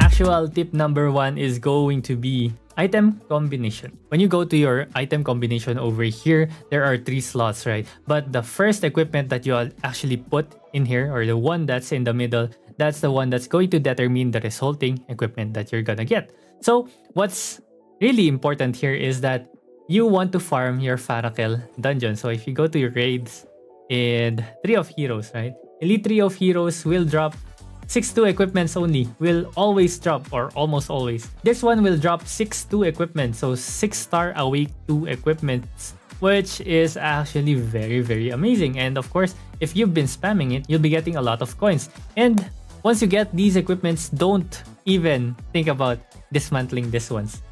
Actual tip number one is going to be item combination. When you go to your item combination over here, there are three slots, right? But the first equipment that you actually put in here, or the one that's in the middle, that's the one that's going to determine the resulting equipment that you're gonna get. So what's really important here is that you want to farm your Farakel dungeon. So if you go to your raids in Tree of Heroes, right? Elite Tree of Heroes will drop 6-2 equipments only will always drop or almost always. This one will drop 6-2 equipment, so 6 star a week 2 equipments which is actually very very amazing. And of course if you've been spamming it you'll be getting a lot of coins. And once you get these equipments don't even think about dismantling this ones